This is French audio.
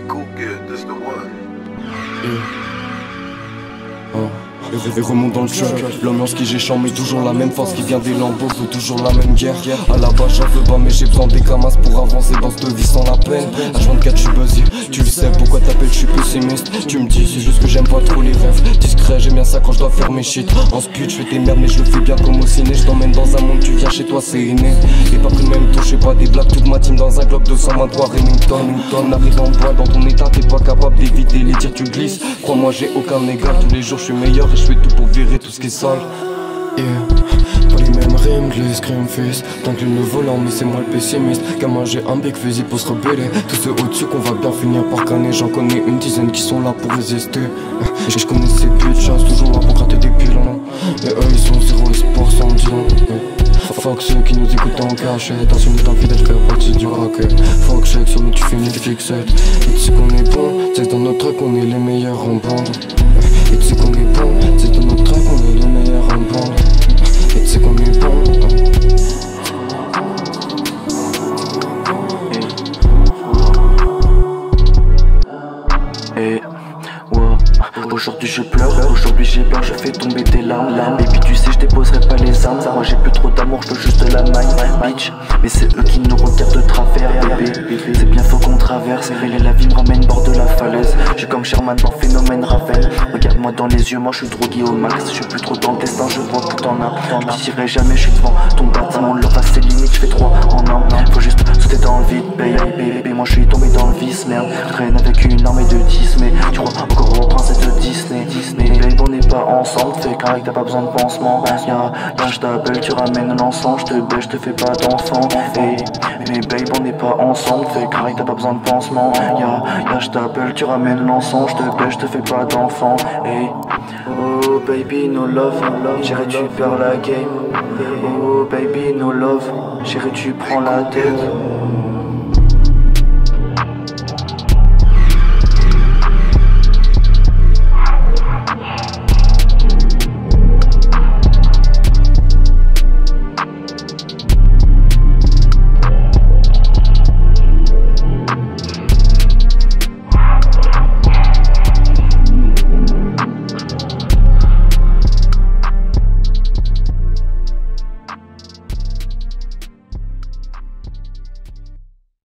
cool good, this the one. Oh. Remonte dans le truck L'ambiance qui j'échange mais toujours la même force qui vient des lambeaux Faut toujours la même guerre. À la base j'en veux pas mais j'ai besoin des camas pour avancer dans cette vie sans la peine. H24 je suis buzzé Tu le sais pourquoi t'appelles je suis pessimiste. Tu me dis c'est juste que j'aime pas trop les rêves j'aime bien ça quand je dois faire mes shit. En speed je fais tes merdes mais je le fais bien comme au ciné. Je t'emmène dans un monde tu viens chez toi c'est inné. Et pas pris même touché pas des blagues toute ma team dans un globe 223 Remington Newton. Arrive en point dans ton état t'es pas capable d'éviter les tirs tu glisses. Crois-moi j'ai aucun égard tous les jours je suis meilleur je fais tout pour virer tout ce qui est sale. Yeah. Mêmes rimes que face Tant que le volant mais c'est moi le pessimiste. Gamin j'ai un big fusil pour se rebeller. Tous ceux au-dessus qu'on va bien finir par canner. J'en connais une dizaine qui sont là pour résister. Je connais ces putes, chasse toujours là pour gratter des piles Et eux ils sont zéro espoir sans dire Fuck ceux qui nous écoutent en cachette Assume d'être faire partie du racket Fuck sur nous tu finis de fixette. Et tu sais qu'on est bon, c'est dans notre truc qu'on est les meilleurs en bande. Et tu sais qu'on est bon, c'est dans notre truc qu'on est les meilleurs en bande Aujourd'hui je pleure, aujourd'hui j'ai peur, je fais tomber tes larmes Et puis tu sais je déposerai pas les armes Moi j'ai plus trop d'amour, je veux juste de la maille Bitch, mais c'est eux qui nous regardent de travers bébé C'est bien faux qu'on traverse, et la vie me ramène bord de la falaise. Je comme Sherman dans Phénomène Raven Regarde-moi dans les yeux, moi je suis drogué au max. Je plus trop dans le destin, je vois que t'en as. Je dirai jamais, je suis devant ton bâtiment merde. Traîne avec une armée de 10 Mais tu crois encore au prince de Disney. Mais babe on n'est pas ensemble, fais carré t'as pas besoin de pansement. Y'a, y'a je t'appelle, tu ramènes l'encens. Je te baisse, je te fais pas d'enfant. Hey. Mais babe on n'est pas ensemble, fais carré t'as pas besoin de pansement. Y'a, je t'appelle, tu ramènes l'encens. Je te baisse, je te fais pas d'enfant. Hey. Oh baby no love, j'irai tu perds la game. Oh baby no love, j'irai tu prends la tête